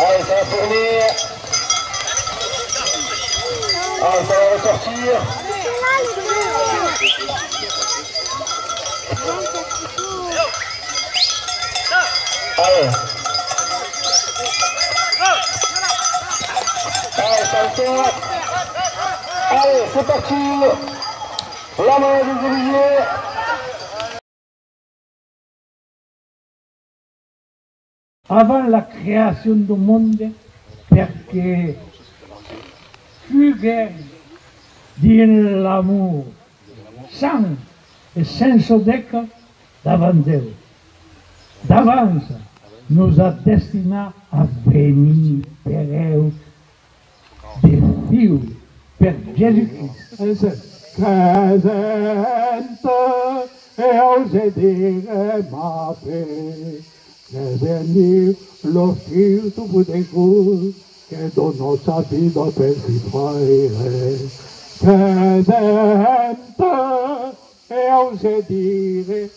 Allez, ça va tourner. Allez, ça va ressortir. Allez. Allez, ça le fait. Allez, c'est parti. La main des Olivier. Avant la création du monde perché fughe di l'amour sans e senso d'eco davant d'elle. D'avance nous a destinat a venir per eux des fius per ma fe, che venir lo spirito pudicus, che donò sa vita per si fare. Presente e ose dire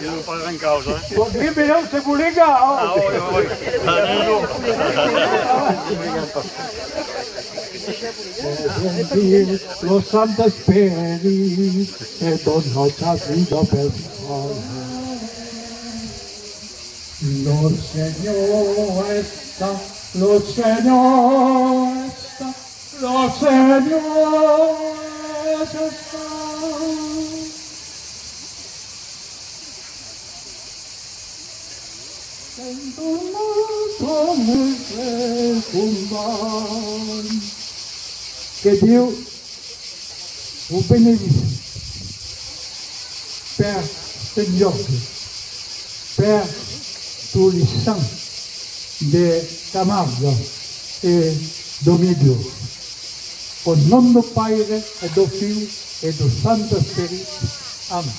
Io fare in causa, eh? Vuol dire non se vuole gao. Sentir lo santo speri e donò sa vita per si fare. Lo Señor está, lo Señor está, lo Señor está. Que Dieu vous bénisse. Père Seigneur, Père tous les saints de Camargue et Domingo. Au nom du Père et du Fils et du Saint-Esprit. Amen.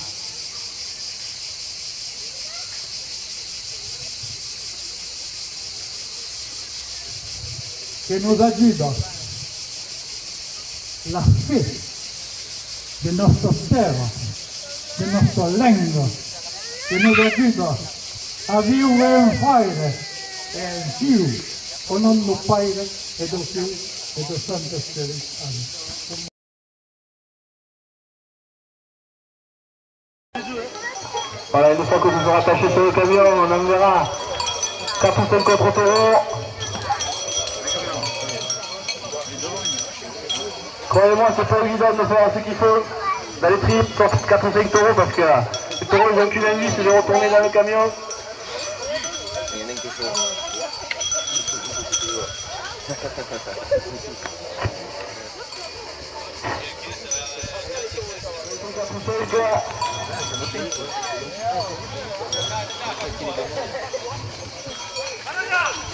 que nos ayuda la fe de nuestra tierra, de nuestra lengua, que nos ayuda a vivir en fire, en Dios, con nombre Padre, e do Figlio e do Santo Spirito. Amen. Voilà, une fois que vous vous rattachez sur le camion, on enverra 4 ou 5 autres taureaux. Croyez-moi, c'est pas évident de faire ce qu'il faut dans les tripes, 4 ou 5 taureaux, parce que les taureaux, ils n'ont qu'une envie, c'est de retourner dans le camion. Il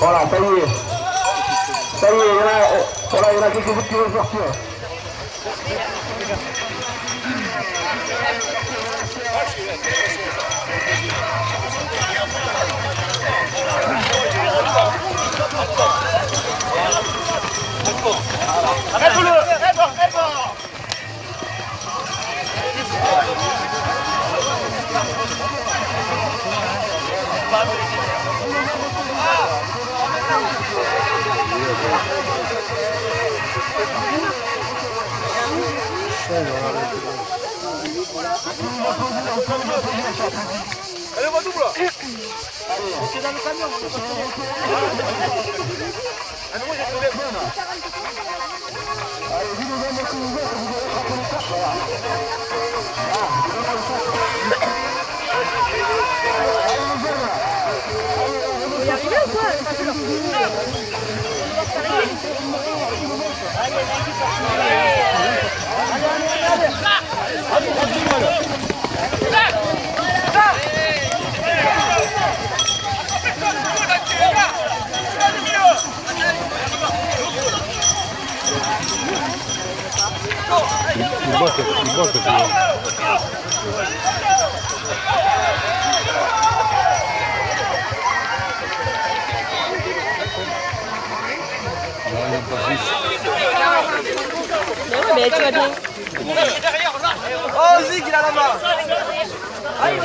Voilà, ça y est. Ça y est, il y en a, voilà, il y en a quelques-uns qui vont sortir. Arrête-le Arrête-le Arrête-le Thank you. Allez, on double là C'est dans le camion Allez, vous une vous devez ça Allez, Vous y arrivez ou quoi? 이거 이거 이거 Mais tu vas bien. Oh, Zig, il a la main. Allez,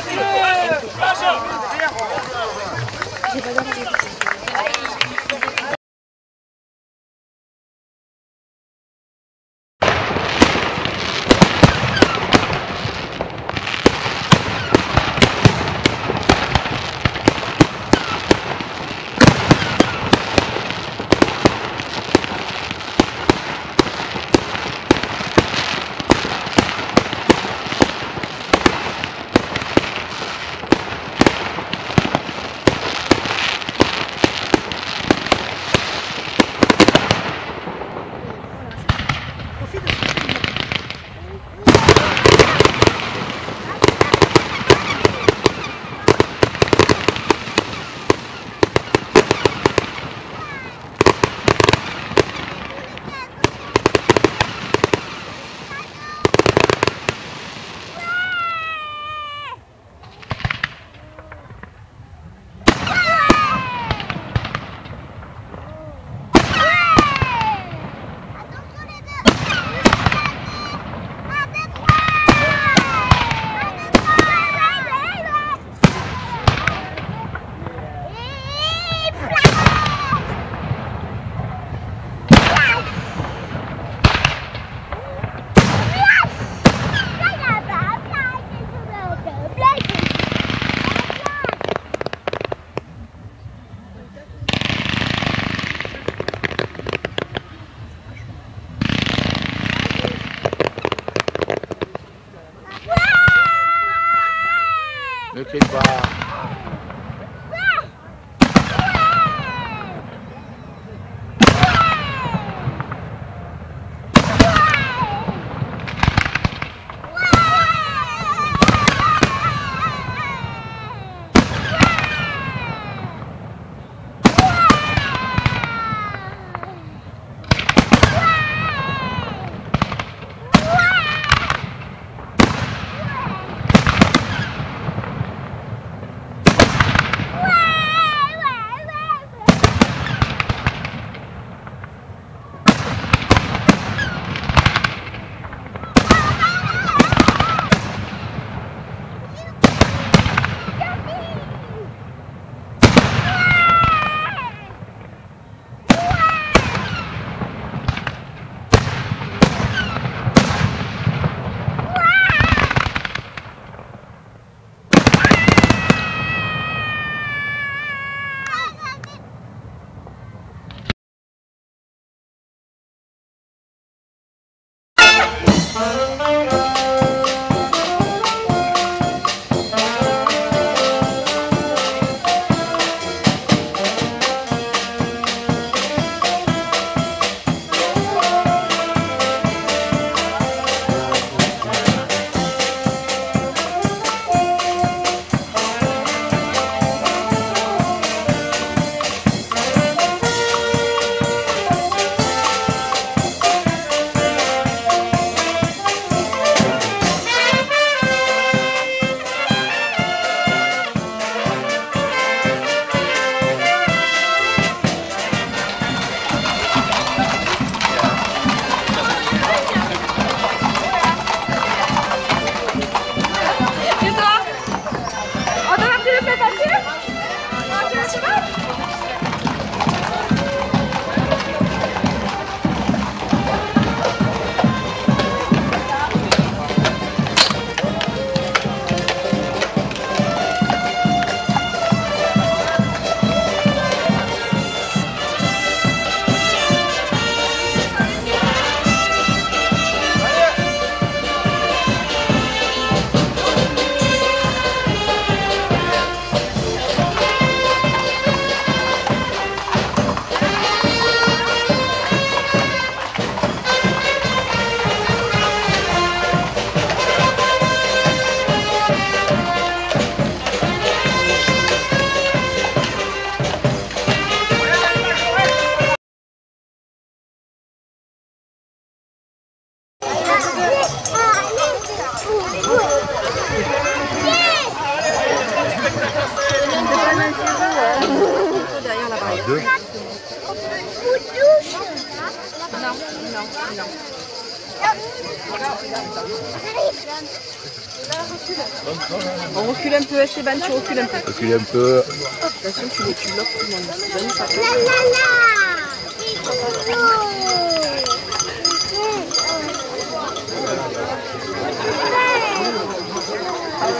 On recule un peu, Esteban, tu recules un peu. Recule un peu. Attention, tu, tu bloques tout le monde.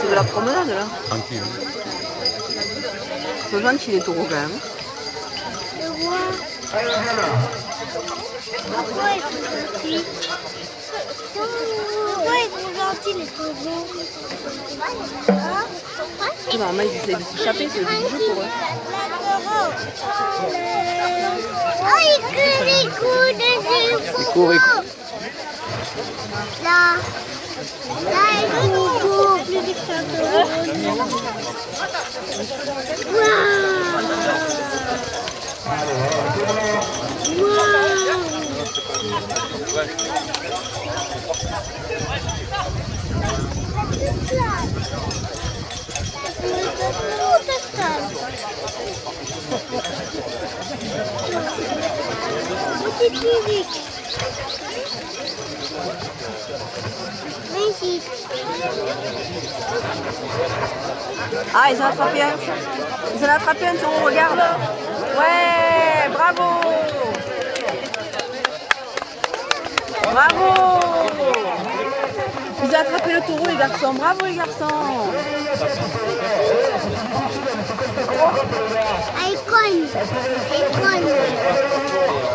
C'est de la promenade là. Tranquille. C'est gentil les taureaux quand même. Le roi. Pourquoi ils sont gentils Pourquoi ils sont gentils les taureaux Hein c'est Normalement, ils essaient de s'échapper, c'est le jeu pour eux. Oh, il court, il court dessus. Il court, il court. Là. Là, il court, court plus vite qu'un taureau. Ah, ils ont attrapé un. Ils ont attrapé un taureau, regarde. Ouais, bravo. Bravo. Ils ont attrapé le taureau, les garçons. Bravo, les garçons. Icon. Icon.